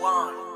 one.